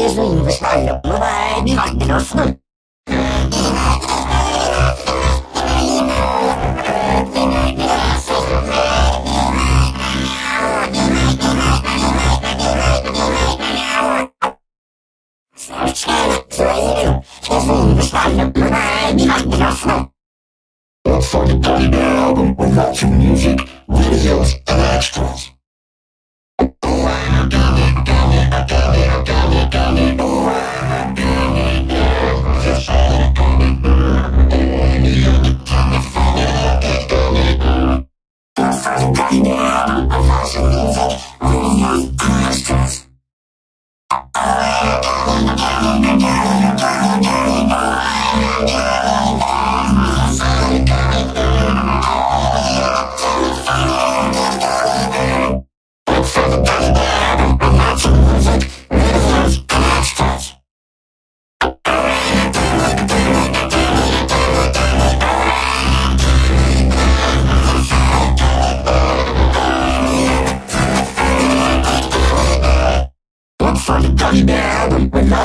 жизнь вышла бывает как грустно. Случайно звонил, жизнь вышла бывает как грустно. That's like a dirty album without your music videos. Look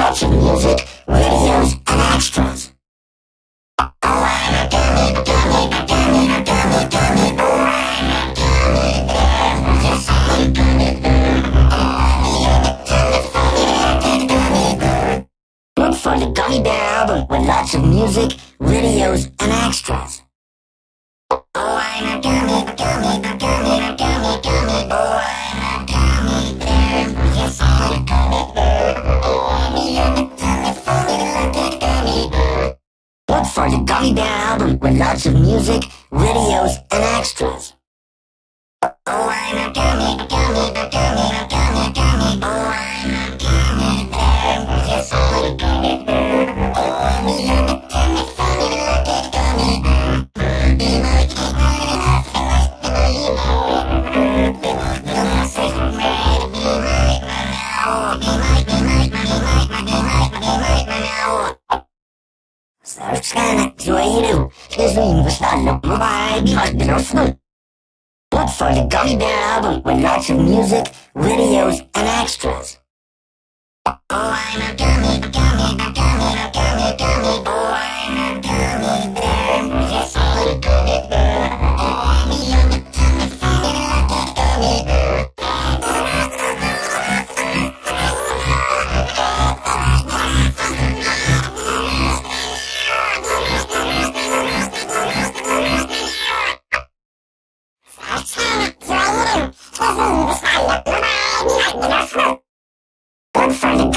of music, videos, and extras. Look for the Gummy Bear album with lots of music, with lots of music, videos, and extras. Совершенно своим изменим высвоем. Бывает, не как берёшь, Look for the Gummy Bear album with lots of music, videos, and extras.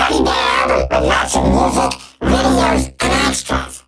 teddy bear with lots of music, videos, and extras.